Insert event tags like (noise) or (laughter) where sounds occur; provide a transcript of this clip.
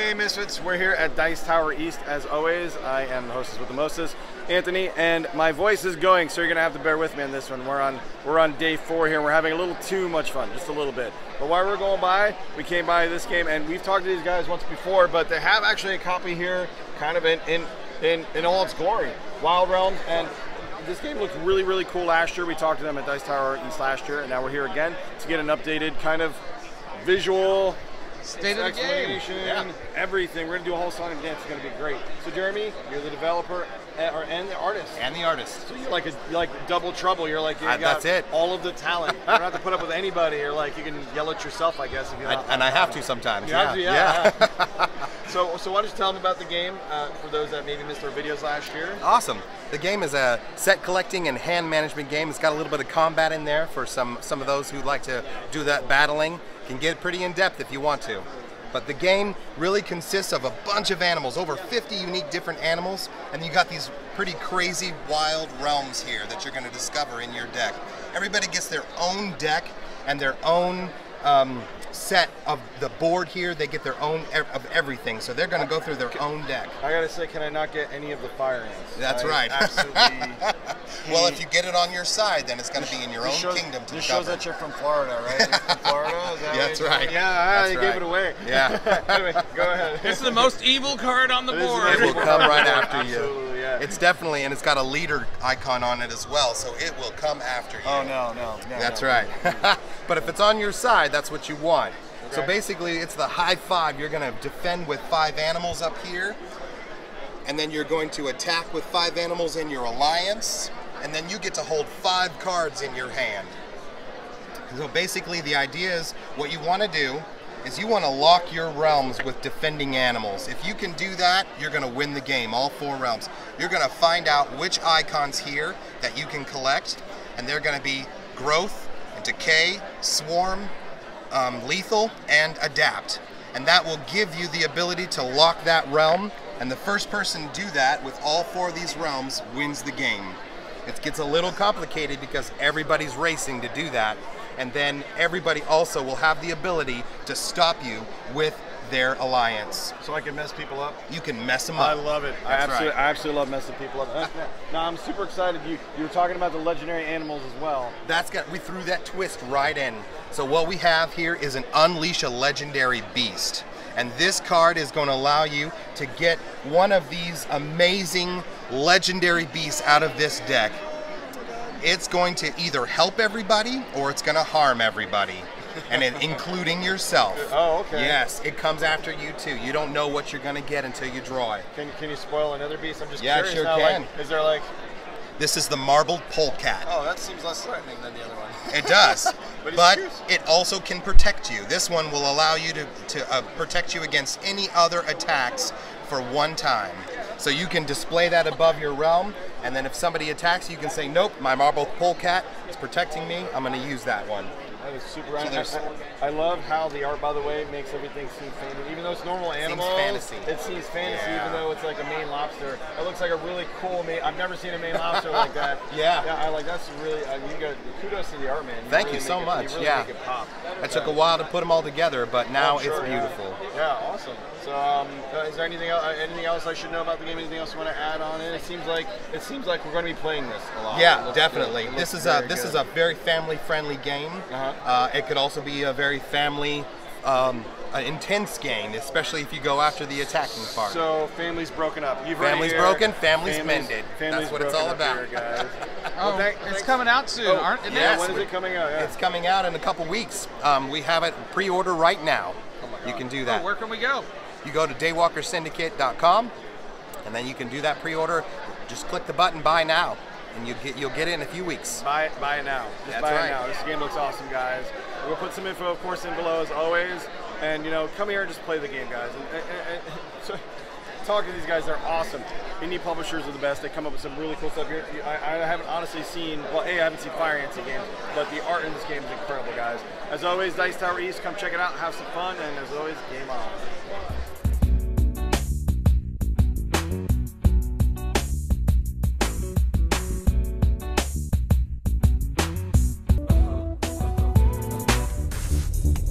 Misfits. We're here at Dice Tower East as always. I am the hostess with the mostest, Anthony, and my voice is going, so you're gonna have to bear with me on this one. We're on we're on day four here. and We're having a little too much fun, just a little bit. But while we're going by, we came by this game, and we've talked to these guys once before, but they have actually a copy here, kind of in in in, in all its glory, Wild Realms, and this game looked really, really cool last year. We talked to them at Dice Tower East last year, and now we're here again to get an updated kind of visual State of the game. explanation, Yeah. everything. We're gonna do a whole song and dance. It's gonna be great. So Jeremy, you're the developer and, or, and the artist. And the artist. So you're like a you're like double trouble. You're like you got that's it. all of the talent. You don't have to put up with anybody. Or like you can yell at yourself, I guess. If you I, and I have to sometimes. you yeah. have to, yeah. yeah. (laughs) so so why don't you tell them about the game uh, for those that maybe missed our videos last year? Awesome. The game is a set collecting and hand management game. It's got a little bit of combat in there for some some of those who like to do that battling. Can get pretty in depth if you want to. But the game really consists of a bunch of animals, over 50 unique different animals, and you got these pretty crazy wild realms here that you're going to discover in your deck. Everybody gets their own deck and their own um, set of the board here. They get their own ev- of everything, so they're going to go through their own deck. I gotta say, can I not get any of the fire ants? That's I right. (laughs) Absolutely. Well, if you get it on your side, then it's going to be in your own shows, kingdom to This shows that you're from Florida, right? You're from (laughs) Florida? That Yeah, that's what- right. Yeah, ah, That's you right. gave it away. Yeah. (laughs) anyway, go ahead. This is the most evil card on the It is board. It will come right after you. Absolutely, yeah. It's definitely, and it's got a leader icon on it as well, so it will come after you. oh no, no, no. That's no. right. (laughs) but if it's on your side, that's what you want. So basically, it's the high five. You're going to defend with five animals up here, and then you're going to attack with five animals in your alliance, and then you get to hold five cards in your hand. So basically, the idea is what you want to do is you want to lock your realms with defending animals. If you can do that, you're going to win the game, all four realms. You're going to find out which icons here that you can collect, and they're going to be growth, and decay, swarm, um, lethal, and adapt. And that will give you the ability to lock that realm. And the first person to do that with all four of these realms wins the game. It gets a little complicated because everybody's racing to do that. And then everybody also will have the ability to stop you with their alliance. So I can mess people up. You can mess them up. I love it. I absolutely, right. I absolutely love messing people up. (laughs) now I'm super excited. You you were talking about the legendary animals as well. That's got we threw that twist right in. So what we have here is an unleash a legendary beast. And this card is going to allow you to get one of these amazing legendary beasts out of this deck. It's going to either help everybody or it's going to harm everybody. (laughs) And it, including yourself. Oh, okay. Yes, it comes after you too. You don't know what you're going to get until you draw it. Can can you spoil another beast? I'm just Yeah, curious sure now. can. Like, is there like? This is the marbled polecat. Oh, that seems less threatening than the other one. (laughs) It does, (laughs) But but, it also can protect you. This one will allow you to, to uh, protect you against any other attacks for one time. So you can display that above your realm, and then if somebody attacks you, you can say, "Nope, my marbled polecat is protecting me. I'm going to use that one." That is super. There's- I, I love how the art, by the way, makes everything seem fantasy. Even though it's normal animals, fantasy. it seems fantasy. Yeah. Even though it's like a Maine lobster, it looks like a really cool. Maine, I've never seen a Maine lobster like that. (laughs) Yeah. yeah. I like that's really. Uh, you got kudos to the art man. Thank really you so make it- much, You really yeah. make it pop. It took a while to put them all together, but now I'm sure, it's yeah. beautiful. Yeah, awesome. So, um, uh, is there anything else, uh, anything else I should know about the game? Anything else you want to add on it? It seems like it seems like we're going to be playing this a lot. Yeah, definitely. This is a very this good. is a very family-friendly game. Uh-huh. Uh, it could also be a very family um, uh, intense game, especially if you go after the attacking part. So families broken up. You've heard it Families here. broken, families mended. Families That's what it's all about. here, guys. (laughs) Oh, Well, thank- it's coming out soon, Oh, aren't it? Yeah, when is it coming out? Yeah. It's coming out in a couple weeks. Um, we have it pre-order right now. you can do that. Oh, where can we go? You go to daywalkersyndicate.com, and then you can do that pre-order. Just click the button "Buy Now," and you get you'll get it in a few weeks. Buy it, buy it now. Just That's buy right. it now. This game looks awesome, guys. We'll put some info, of course, in below as always. And you know, come here and just play the game, guys. And, and, and, (laughs) so, talk to these guys. They're awesome. Indie publishers are the best. They come up with some really cool stuff. Here, I, I haven't honestly seen. Well, a I haven't seen Fire Ants games, but the art in this game is incredible, guys. As always, Dice Tower East. Come check it out. Have some fun. And as always, game on.